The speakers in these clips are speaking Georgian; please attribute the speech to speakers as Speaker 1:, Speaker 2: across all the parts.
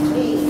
Speaker 1: me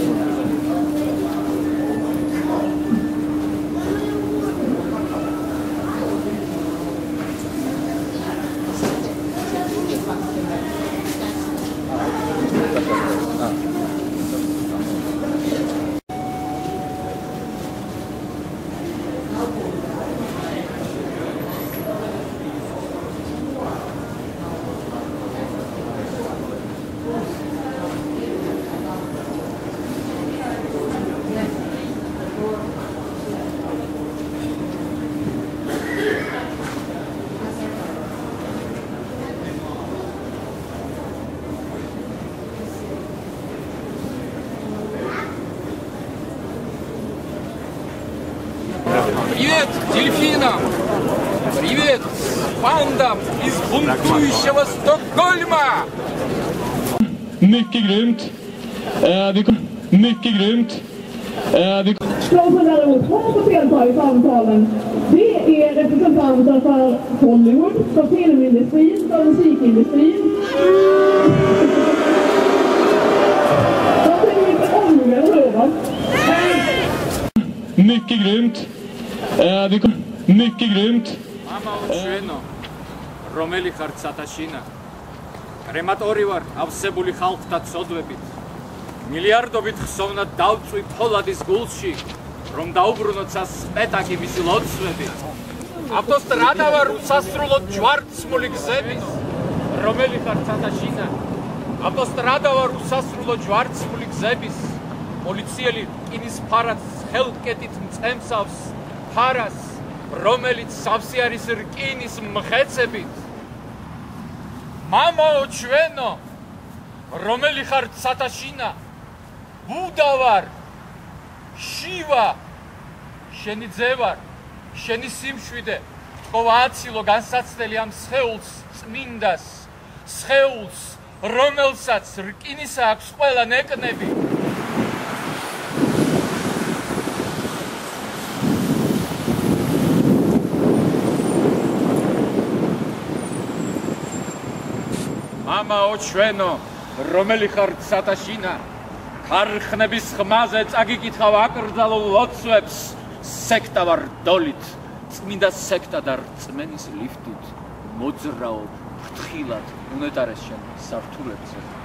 Speaker 1: Дельфина! Привет, панда из бунтующего Стокгольма!
Speaker 2: Mycket grymt. Eh, vi kom... Mycket grymt. Eh, vi...
Speaker 3: De som däremot har fått delta i samtalen, det är representanter för Hollywood, för filmindustrin, för musikindustrin. De tänker inte omgången lovar.
Speaker 2: Mycket grymt. Kom... Mycket grymt.
Speaker 1: მამაო ჩვენო რომელი ხარ ცათაშინა კრემატორი ვარ ავსებული ხალხთა ცოდვებით მილიარდობით ხსოვნა დავწვი ფოლადის გულში რომ დაუბრუნოთ სას სპეტაკი მისი ლოცვები. ავტოსტრადა ვარ უსასრულო ჯვარცმული გზების. რომელი ხარ ცათაშინა ავტოსტრადა ვარ უსასრულო ჯვარცმული გზების. პოლიციელი კინის ფარას ხელკეტით მწემსავს ფარას რომელიც სავსე არის რკინის მხეცებით მამაო ჩვენო რომელი ხარ ცათაშინა ბუდა ვარ შივა შენი ძე ვარ შენი სიმშვიდე ყოვა აცილო განსაცდელი ამ სხეულს წმინდას სხეულს რომელსაც რკინისა აქვს ყველა ნეკნები მამაო ჩვენო რომელი ხარ ცათაშინა ხარხნების ხმაზე წაგიკითხავ აკრძალულ ლოცვებს. სექტა ვარ დოლით წმინდა სექტა და რწმენის ლიფტით. მოძრაობ ფრთხილად უნეტარეს შენ სართულებზე